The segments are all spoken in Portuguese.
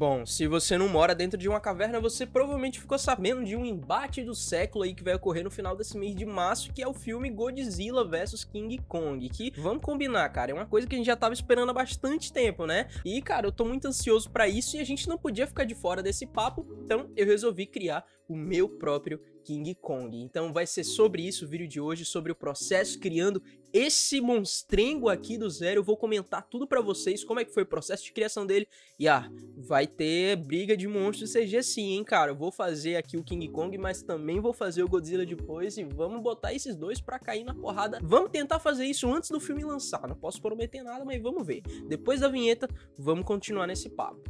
Bom, se você não mora dentro de uma caverna, você provavelmente ficou sabendo de um embate do século aí que vai ocorrer no final desse mês de março, que é o filme Godzilla vs King Kong, que vamos combinar, cara, é uma coisa que a gente já tava esperando há bastante tempo, né? E, cara, eu tô muito ansioso para isso e a gente não podia ficar de fora desse papo, então eu resolvi criar o meu próprio King Kong. Então vai ser sobre isso o vídeo de hoje, sobre o processo criando esse monstrengo aqui do zero. Eu vou comentar tudo para vocês, como é que foi o processo de criação dele. E ah, vai ter briga de monstros CG sim, hein, cara. Eu vou fazer aqui o King Kong, mas também vou fazer o Godzilla depois e vamos botar esses dois para cair na porrada. Vamos tentar fazer isso antes do filme lançar. Não posso prometer nada, mas vamos ver. Depois da vinheta, vamos continuar nesse papo.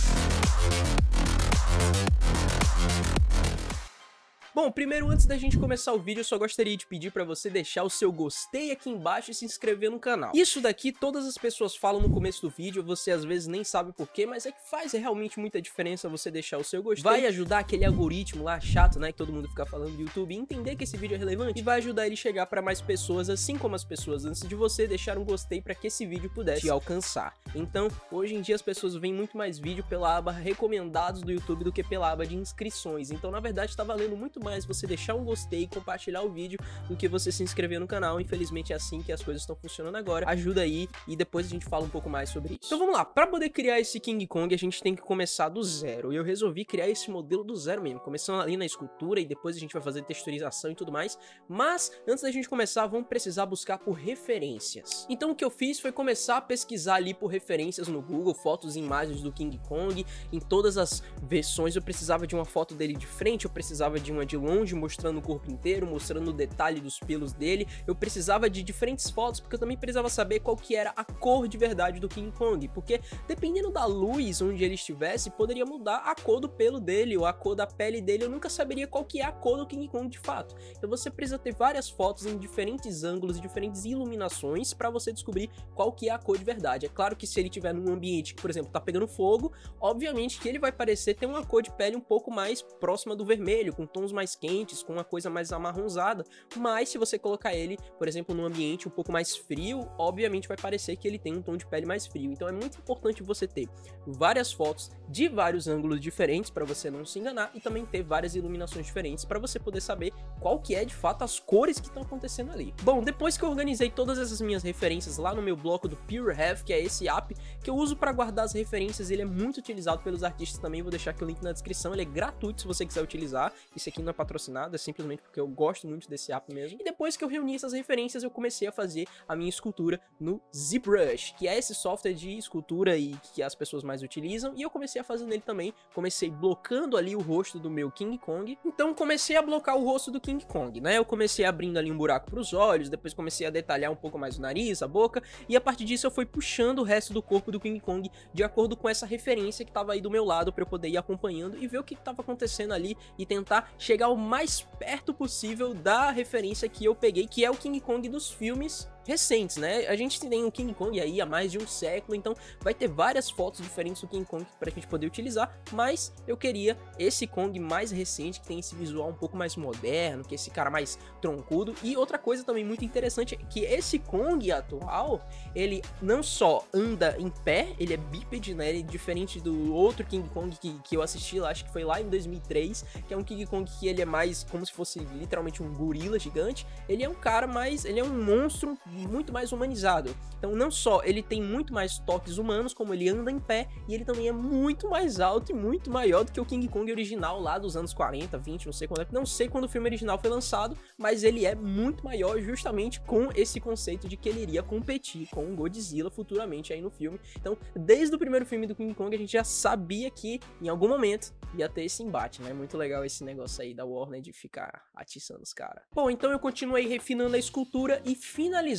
Bom, primeiro antes da gente começar o vídeo, eu só gostaria de pedir para você deixar o seu gostei aqui embaixo e se inscrever no canal. Isso daqui todas as pessoas falam no começo do vídeo, você às vezes nem sabe porquê, mas é que faz realmente muita diferença você deixar o seu gostei. Vai ajudar aquele algoritmo lá chato, né, que todo mundo fica falando do YouTube, entender que esse vídeo é relevante e vai ajudar ele a chegar para mais pessoas, assim como as pessoas antes de você deixaram um gostei para que esse vídeo pudesse te alcançar. Então, hoje em dia as pessoas veem muito mais vídeo pela aba recomendados do YouTube do que pela aba de inscrições. Então, na verdade, tá valendo muito mais você deixar um gostei e compartilhar o vídeo do que você se inscrever no canal. Infelizmente é assim que as coisas estão funcionando agora. Ajuda aí e depois a gente fala um pouco mais sobre isso. Então vamos lá, para poder criar esse King Kong a gente tem que começar do zero. E eu resolvi criar esse modelo do zero mesmo, começando ali na escultura e depois a gente vai fazer texturização e tudo mais. Mas antes da gente começar, vamos precisar buscar por referências. Então o que eu fiz foi começar a pesquisar ali por referências no Google, fotos e imagens do King Kong. Em todas as versões eu precisava de uma foto dele de frente, eu precisava de uma de longe, mostrando o corpo inteiro, mostrando o detalhe dos pelos dele. Eu precisava de diferentes fotos, porque eu também precisava saber qual que era a cor de verdade do King Kong, porque dependendo da luz onde ele estivesse, poderia mudar a cor do pelo dele ou a cor da pele dele. Eu nunca saberia qual que é a cor do King Kong de fato. Então você precisa ter várias fotos em diferentes ângulos e diferentes iluminações para você descobrir qual que é a cor de verdade. É claro que se ele tiver num ambiente que, por exemplo, tá pegando fogo, obviamente que ele vai parecer ter uma cor de pele um pouco mais próxima do vermelho, com tons mais quentes, com uma coisa mais amarronzada, mas se você colocar ele, por exemplo, num ambiente um pouco mais frio, obviamente vai parecer que ele tem um tom de pele mais frio. Então é muito importante você ter várias fotos de vários ângulos diferentes para você não se enganar e também ter várias iluminações diferentes para você poder saber qual que é de fato as cores que estão acontecendo ali. Bom, depois que eu organizei todas essas minhas referências lá no meu bloco do Pure Have, que é esse app que eu uso para guardar as referências, ele é muito utilizado pelos artistas também, vou deixar aqui o link na descrição, ele é gratuito se você quiser utilizar, isso aqui não é patrocinado, é simplesmente porque eu gosto muito desse app mesmo. E depois que eu reuni essas referências, eu comecei a fazer a minha escultura no ZBrush, que é esse software de escultura e que as pessoas mais utilizam, e eu comecei a fazer nele também, comecei blocando ali o rosto do meu King Kong, então comecei a blocar o rosto do King Kong, né? Eu comecei abrindo ali um buraco para os olhos, depois comecei a detalhar um pouco mais o nariz, a boca, e a partir disso eu fui puxando o resto do corpo do King Kong de acordo com essa referência que estava aí do meu lado para eu poder ir acompanhando e ver o que estava acontecendo ali e tentar chegar o mais perto possível da referência que eu peguei, que é o King Kong dos filmes recentes, né? A gente tem um King Kong aí há mais de um século, então vai ter várias fotos diferentes do King Kong pra gente poder utilizar, mas eu queria esse Kong mais recente, que tem esse visual um pouco mais moderno, que é esse cara mais troncudo. E outra coisa também muito interessante é que esse Kong atual, ele não só anda em pé, ele é bípede, né? Ele é diferente do outro King Kong que, que eu assisti lá, acho que foi lá em 2003, que é um King Kong que ele é mais como se fosse literalmente um gorila gigante. Ele é um cara mais, ele é um monstro muito mais humanizado. Então, não só ele tem muito mais toques humanos, como ele anda em pé, e ele também é muito mais alto e muito maior do que o King Kong original lá dos anos 40, 20, não sei quando é. Não sei quando o filme original foi lançado, mas ele é muito maior justamente com esse conceito de que ele iria competir com o Godzilla futuramente aí no filme. Então, desde o primeiro filme do King Kong, a gente já sabia que em algum momento ia ter esse embate, né? Muito legal esse negócio aí da Warner de ficar atiçando os caras. Bom, então eu continuei refinando a escultura e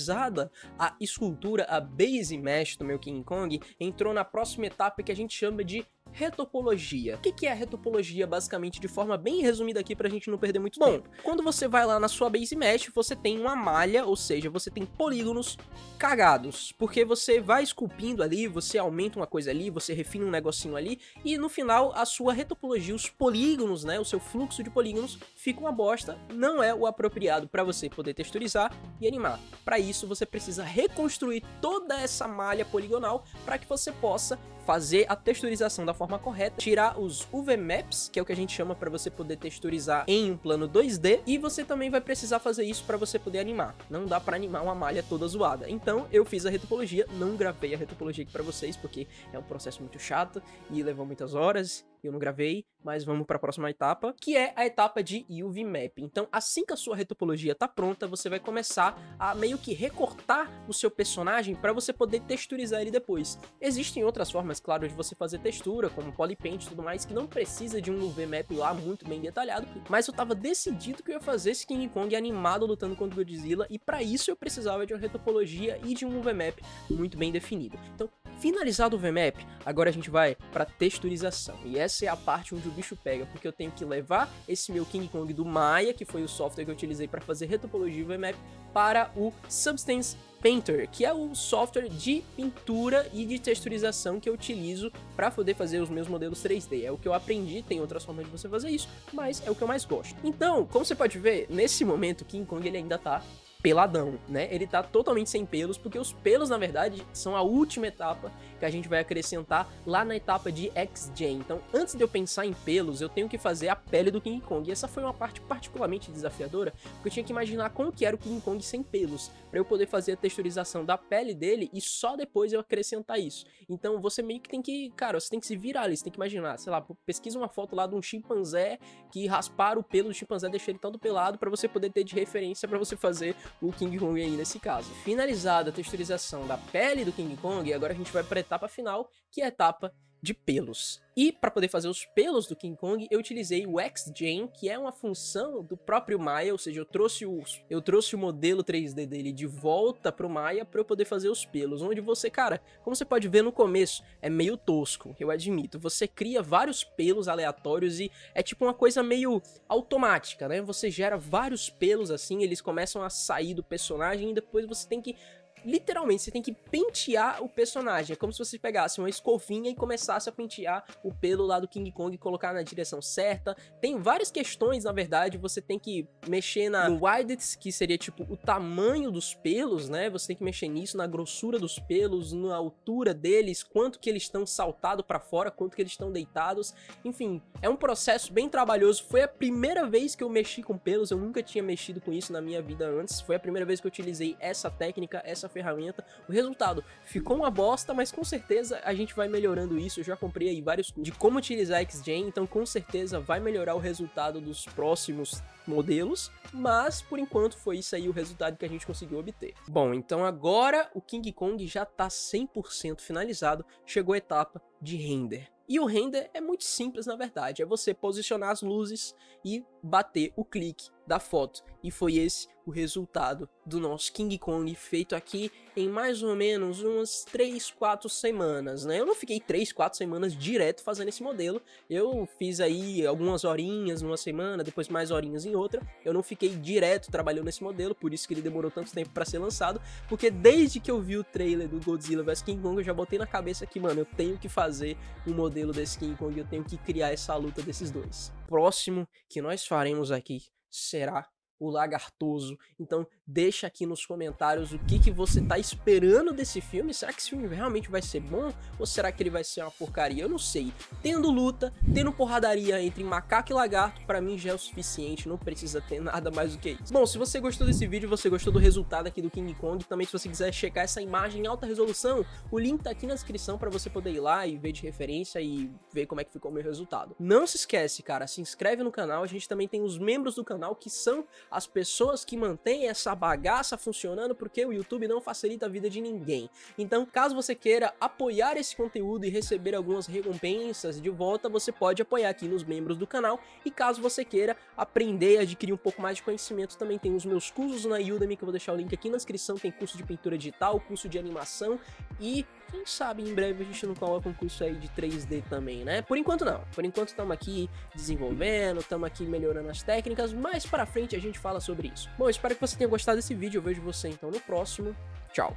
finalizada a escultura, a base mesh do meu King Kong, entrou na próxima etapa que a gente chama de retopologia. O que é a retopologia, basicamente, de forma bem resumida aqui pra gente não perder muito Bom, tempo? Quando você vai lá na sua base mesh, você tem uma malha, ou seja, você tem polígonos cagados, porque você vai esculpindo ali, você aumenta uma coisa ali, você refina um negocinho ali, e no final a sua retopologia, os polígonos, né, o seu fluxo de polígonos fica uma bosta, não é o apropriado para você poder texturizar e animar. Para isso você precisa reconstruir toda essa malha poligonal para que você possa fazer a texturização da forma correta, tirar os UV Maps, que é o que a gente chama para você poder texturizar em um plano 2D, e você também vai precisar fazer isso para você poder animar. Não dá para animar uma malha toda zoada. Então eu fiz a retopologia, não gravei a retopologia aqui para vocês, porque é um processo muito chato e levou muitas horas, eu não gravei, mas vamos para a próxima etapa, que é a etapa de UV Map. Então, assim que a sua retopologia tá pronta, você vai começar a meio que recortar o seu personagem para você poder texturizar ele depois. Existem outras formas, claro, de você fazer textura, como polypaint e tudo mais, que não precisa de um UV Map lá muito bem detalhado, mas eu tava decidido que eu ia fazer esse King Kong animado lutando contra o Godzilla, e para isso eu precisava de uma retopologia e de um UV Map muito bem definido. Então, finalizado o VMAP, agora a gente vai para texturização. E essa é a parte onde o bicho pega, porque eu tenho que levar esse meu King Kong do Maya, que foi o software que eu utilizei para fazer retopologia VMAP, para o Substance Painter, que é o software de pintura e de texturização que eu utilizo para poder fazer os meus modelos 3D. É o que eu aprendi, tem outras formas de você fazer isso, mas é o que eu mais gosto. Então, como você pode ver, nesse momento King Kong ele ainda tá peladão, né? Ele tá totalmente sem pelos, porque os pelos, na verdade, são a última etapa que a gente vai acrescentar lá na etapa de X-Gen. Então, antes de eu pensar em pelos, eu tenho que fazer a pele do King Kong. E essa foi uma parte particularmente desafiadora, porque eu tinha que imaginar como que era o King Kong sem pelos, para eu poder fazer a texturização da pele dele e só depois eu acrescentar isso. Então, você meio que tem que, cara, você tem que se virar ali, você tem que imaginar, sei lá, pesquisa uma foto lá de um chimpanzé que raspar o pelo do chimpanzé deixa ele todo pelado para você poder ter de referência para você fazer o King Kong aí nesse caso. Finalizada a texturização da pele do King Kong, agora a gente vai para a etapa final, que é a etapa de pelos. E para poder fazer os pelos do King Kong, eu utilizei o XGen, que é uma função do próprio Maya, ou seja, eu trouxe o, eu trouxe o modelo 3D dele de volta pro Maya para eu poder fazer os pelos, onde você, cara, como você pode ver no começo, é meio tosco, eu admito. Você cria vários pelos aleatórios e é tipo uma coisa meio automática, né? Você gera vários pelos assim, eles começam a sair do personagem e depois você tem que literalmente, você tem que pentear o personagem. É como se você pegasse uma escovinha e começasse a pentear o pelo lá do King Kong e colocar na direção certa. Tem várias questões, na verdade, você tem que mexer na width, que seria tipo o tamanho dos pelos, né? Você tem que mexer nisso, na grossura dos pelos, na altura deles, quanto que eles estão saltados para fora, quanto que eles estão deitados. Enfim, é um processo bem trabalhoso. Foi a primeira vez que eu mexi com pelos, eu nunca tinha mexido com isso na minha vida antes. Foi a primeira vez que eu utilizei essa técnica, essa ferramenta. O resultado ficou uma bosta, mas com certeza a gente vai melhorando isso. Eu já comprei aí vários de como utilizar XGen, então com certeza vai melhorar o resultado dos próximos modelos, mas por enquanto foi isso aí o resultado que a gente conseguiu obter. Bom, então agora o King Kong já está 100% finalizado, chegou a etapa de render. E o render é muito simples na verdade, é você posicionar as luzes e bater o clique da foto. E foi esse o resultado do nosso King Kong feito aqui em mais ou menos umas 3, 4 semanas, né? Eu não fiquei 3, 4 semanas direto fazendo esse modelo. Eu fiz aí algumas horinhas numa semana, depois mais horinhas em outra. Eu não fiquei direto trabalhando nesse modelo, por isso que ele demorou tanto tempo para ser lançado, porque desde que eu vi o trailer do Godzilla vs King Kong, eu já botei na cabeça que, mano, eu tenho que fazer um modelo desse King Kong, eu tenho que criar essa luta desses dois. Próximo que nós faremos aqui será o Lagartoso. Então deixa aqui nos comentários o que, que você tá esperando desse filme. Será que esse filme realmente vai ser bom? Ou será que ele vai ser uma porcaria? Eu não sei. Tendo luta, tendo porradaria entre macaco e lagarto, para mim já é o suficiente. Não precisa ter nada mais do que isso. Bom, se você gostou desse vídeo, você gostou do resultado aqui do King Kong, também se você quiser checar essa imagem em alta resolução, o link tá aqui na descrição para você poder ir lá e ver de referência e ver como é que ficou o meu resultado. Não se esquece, cara, se inscreve no canal. A gente também tem os membros do canal que são as pessoas que mantêm essa bagaça funcionando porque o YouTube não facilita a vida de ninguém. Então, caso você queira apoiar esse conteúdo e receber algumas recompensas de volta, você pode apoiar aqui nos membros do canal. E caso você queira aprender e adquirir um pouco mais de conhecimento, também tem os meus cursos na Udemy, que eu vou deixar o link aqui na descrição. Tem curso de pintura digital, curso de animação e quem sabe em breve a gente não coloca um curso aí de 3D também, né? Por enquanto não. Por enquanto estamos aqui desenvolvendo, estamos aqui melhorando as técnicas, mais para frente a gente fala sobre isso. Bom, espero que você tenha gostado desse vídeo. Eu vejo você então no próximo. Tchau.